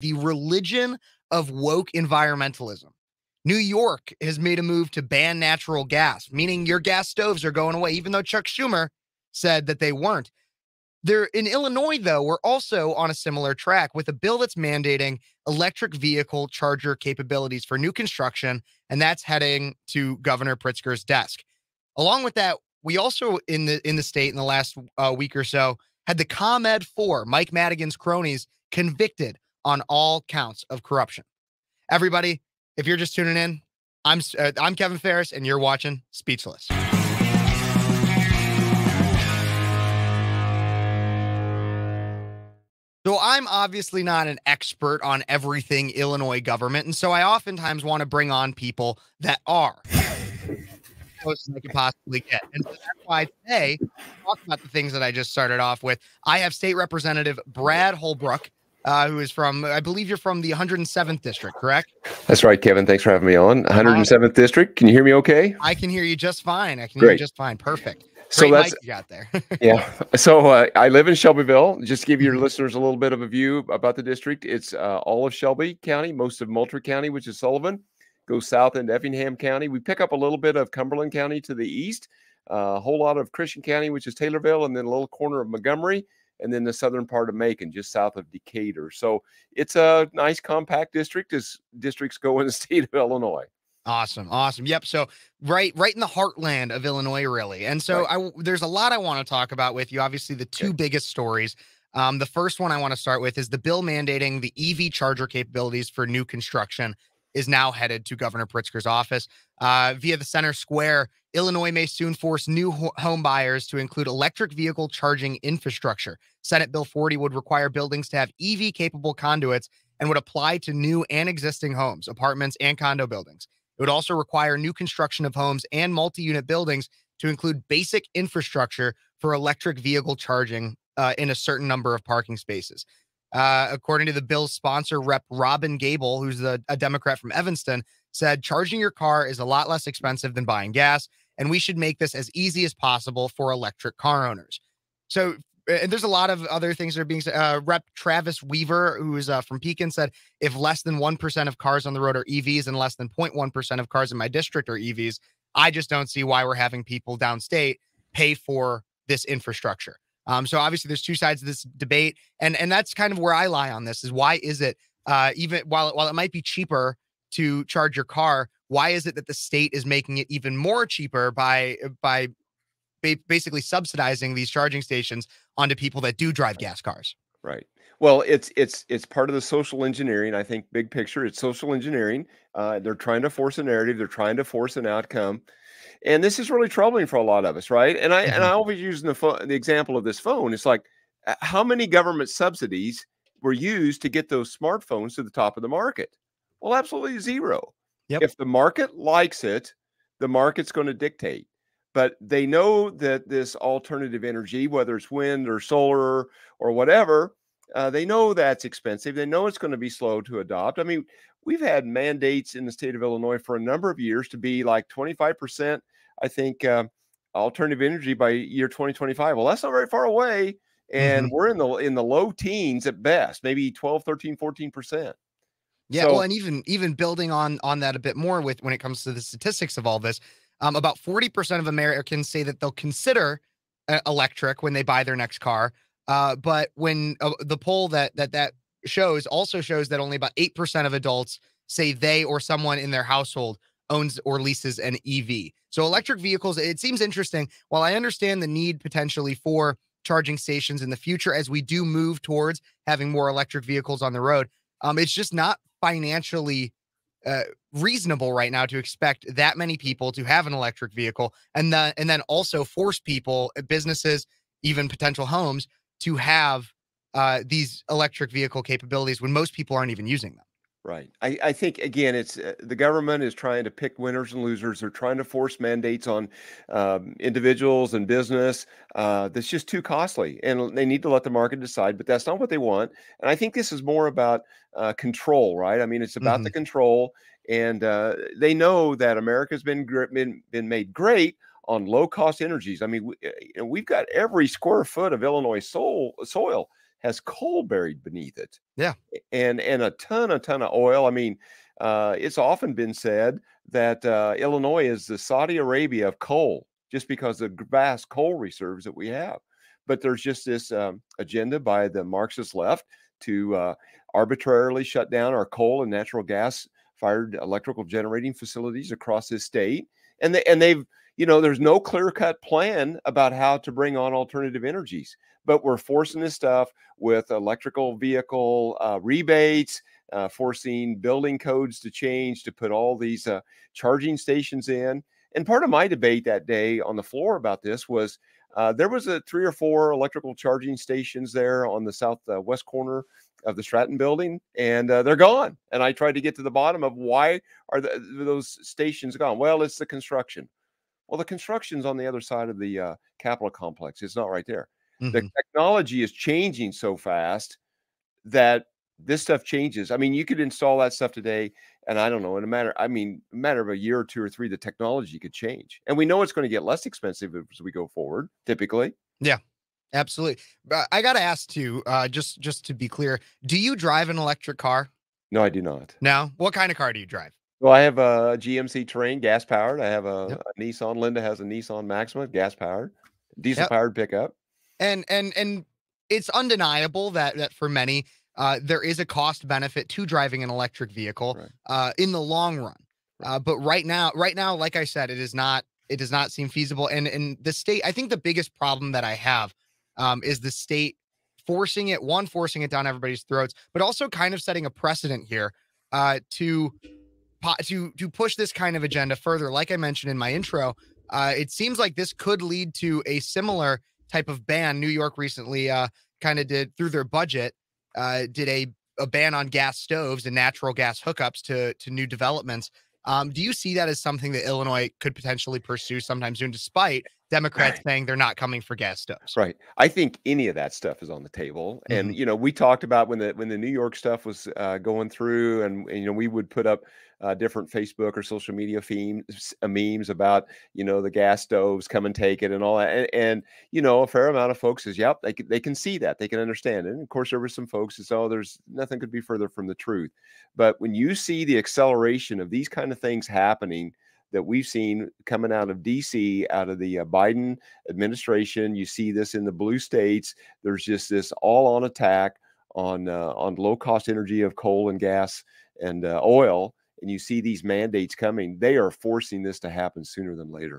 the religion of woke environmentalism. New York has made a move to ban natural gas, meaning your gas stoves are going away, even though Chuck Schumer said that they weren't. There in Illinois, though, we're also on a similar track with a bill that's mandating electric vehicle charger capabilities for new construction, and that's heading to Governor Pritzker's desk. Along with that, we also in the in the state in the last uh, week or so had the ComEd Four, Mike Madigan's cronies, convicted on all counts of corruption. Everybody, if you're just tuning in, I'm uh, I'm Kevin Phares, and you're watching Speechless. So I'm obviously not an expert on everything Illinois government, and so I oftentimes want to bring on people that are. As I can possibly get. And so that's why today, talk about the things that I just started off with. I have State Representative Brad Halbrook, uh, who is from, I believe you're from the 107th district, correct? That's right, Kevin. Thanks for having me on. 107th district. Can you hear me okay? I can hear you just fine. I can Great. hear you just fine. Perfect. so that's you got there. yeah. So uh, I live in Shelbyville. Just give your mm-hmm. listeners a little bit of a view about the district. It's uh, all of Shelby County, most of Moultrie County, which is Sullivan, goes south into Effingham County. We pick up a little bit of Cumberland County to the east, uh, a whole lot of Christian County, which is Taylorville, and then a little corner of Montgomery, and then the southern part of Macon, just south of Decatur. So it's a nice compact district as districts go in the state of Illinois. Awesome, awesome. Yep. So right, right in the heartland of Illinois, really. And so right. I there's a lot I want to talk about with you. Obviously, the two okay. biggest stories. Um, the first one I want to start with is the bill mandating the EV charger capabilities for new construction is now headed to Governor Pritzker's office. Uh, via the center square, Illinois may soon force new ho- home buyers to include electric vehicle charging infrastructure. Senate Bill 40 would require buildings to have EV capable conduits and would apply to new and existing homes, apartments, and condo buildings. It would also require new construction of homes and multi unit buildings to include basic infrastructure for electric vehicle charging uh, in a certain number of parking spaces. Uh, according to the bill's sponsor, Rep. Robyn Gabel, who's the, a Democrat from Evanston, said charging your car is a lot less expensive than buying gas, and we should make this as easy as possible for electric car owners. So, and there's a lot of other things that are being said. Uh, Rep. Travis Weaver, who is uh, from Pekin, said if less than 1% of cars on the road are EVs and less than 0.1% of cars in my district are EVs, I just don't see why we're having people downstate pay for this infrastructure. Um, so obviously there's two sides of this debate, and and that's kind of where I lie on this is why is it uh, even while while it might be cheaper to charge your car, why is it that the state is making it even more cheaper by by basically subsidizing these charging stations onto people that do drive gas cars. Right. Well, it's it's it's part of the social engineering. I think big picture, it's social engineering. Uh, they're trying to force a narrative. They're trying to force an outcome, and this is really troubling for a lot of us, right? And I mm-hmm. and I always use the phone, the example of this phone. It's like uh, how many government subsidies were used to get those smartphones to the top of the market? Well, absolutely zero. Yep. If the market likes it, the market's going to dictate but they know that this alternative energy, whether it's wind or solar or whatever, uh, they know that's expensive. They know it's going to be slow to adopt. I mean, we've had mandates in the state of Illinois for a number of years to be like 25%, I think, uh, alternative energy by year 2025. Well, that's not very far away. And mm-hmm. we're in the in the low teens at best, maybe 12, 13, 14%. Yeah, so, well, and even even building on on that a bit more with when it comes to the statistics of all this, um, about 40% of Americans say that they'll consider uh, electric when they buy their next car. Uh, but when uh, the poll that that that shows also shows that only about 8% of adults say they or someone in their household owns or leases an EV. So electric vehicles, it seems interesting. While I understand the need potentially for charging stations in the future as we do move towards having more electric vehicles on the road, um, it's just not financially uh, reasonable right now to expect that many people to have an electric vehicle and then and then also force people uh, businesses even potential homes to have uh, these electric vehicle capabilities when most people aren't even using them Right. I, I think again, it's uh, the government is trying to pick winners and losers. They're trying to force mandates on um, individuals and business. Uh, that's just too costly, and they need to let the market decide. But that's not what they want. And I think this is more about uh, control, right? I mean, it's about mm-hmm. the control, and uh, they know that America's been been been made great on low cost energies. I mean, we, uh, know, we've got every square foot of Illinois soil soil has coal buried beneath it. Yeah. And and a ton, a ton of oil. I mean, uh, it's often been said that uh, Illinois is the Saudi Arabia of coal, just because of the vast coal reserves that we have. But there's just this um, agenda by the Marxist left to uh, arbitrarily shut down our coal and natural gas fired electrical generating facilities across this state. And they, and they've you know there's no clear cut plan about how to bring on alternative energies, but we're forcing this stuff with electrical vehicle uh, rebates. Uh, forcing building codes to change to put all these uh, charging stations in. And part of my debate that day on the floor about this was uh, there was a three or four electrical charging stations there on the southwest uh, corner of the Stratton building, and uh, they're gone. And I tried to get to the bottom of why are the, those stations gone? Well, it's the construction. Well, the construction's on the other side of the uh, Capitol complex. It's not right there. Mm-hmm. The technology is changing so fast that this stuff changes. I mean, you could install that stuff today, and I don't know, in a matter, I mean, a matter of a year or two or three, the technology could change. And we know it's going to get less expensive as we go forward, typically. Yeah. Absolutely. I got to ask too, uh, just just to be clear, do you drive an electric car? No, I do not. No. What kind of car do you drive? Well, I have a GMC Terrain, gas powered. I have a, yep. a, Nissan. Linda has a Nissan Maxima, gas powered, diesel yep. powered pickup. And and and it's undeniable that that for many, uh, there is a cost benefit to driving an electric vehicle right. uh, in the long run. Uh, but right now, right now, like I said, it is not. It does not seem feasible. And in the state, I think the biggest problem that I have um, is the state forcing it, one, forcing it down everybody's throats, but also kind of setting a precedent here uh, to to to push this kind of agenda further. Like I mentioned in my intro, uh, it seems like this could lead to a similar type of ban. New York recently uh, kind of did through their budget uh, did a a ban on gas stoves and natural gas hookups to to new developments. Um, do you see that as something that Illinois could potentially pursue sometime soon, despite Democrats saying they're not coming for gas stoves? Right. I think any of that stuff is on the table, mm-hmm. and you know, we talked about when the when the New York stuff was uh, going through, and, and, you know, we would put up uh, different Facebook or social media themes, uh, memes about you know the gas stoves, come and take it, and all that. And, and, you know, a fair amount of folks is, "Yep, they can, they can see that, they can understand it." And of course, there were some folks that said, "Oh, there's nothing could be further from the truth." But when you see the acceleration of these kind of things happening that we've seen coming out of DC, out of the uh, Biden administration, you see this in the blue states. There's just this all-on attack on uh, on low-cost energy of coal and gas and uh, oil and you see these mandates coming, they are forcing this to happen sooner than later.